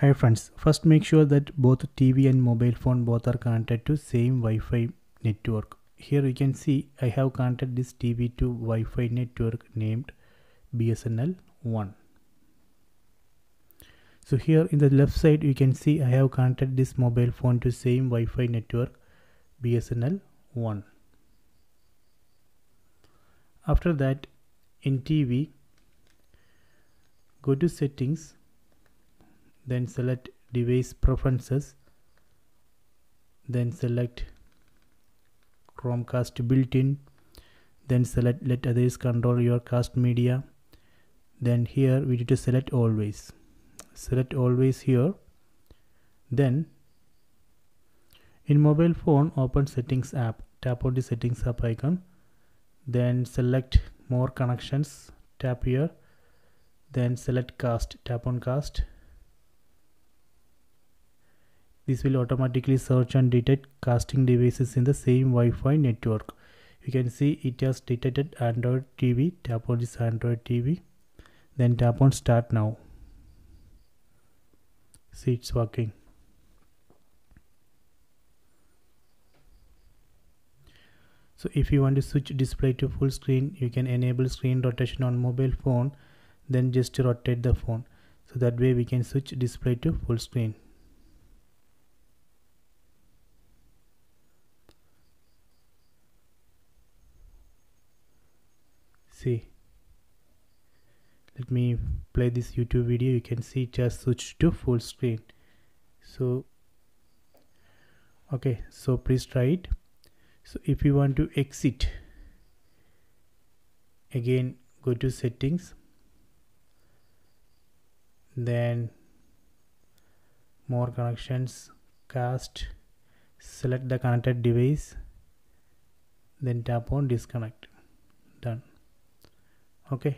Hi friends, first make sure that both TV and mobile phone both are connected to same Wi-Fi network. Here you can see I have connected this TV to Wi-Fi network named BSNL 1. So here in the left side you can see I have connected this mobile phone to same Wi-Fi network BSNL 1. After that in TV go to settings then select device preferences then select Chromecast built-in then select let others control your cast media then here we need to select always. Select always here. Then in mobile phone open settings app. Tap on the settings app icon. Then select more connections. Tap here. Then select cast. Tap on cast this will automatically search and detect casting devices in the same Wi-Fi network. You can see it has detected Android TV. Tap on this Android TV. Then tap on start now. See it's working. So if you want to switch display to full screen, you can enable screen rotation on mobile phone. Then just rotate the phone. So that way we can switch display to full screen. See. Let me play this youtube video. You can see just switch to full screen. So okay so please try it. So if you want to exit again go to settings. Then more connections cast select the connected device. Then tap on disconnect okay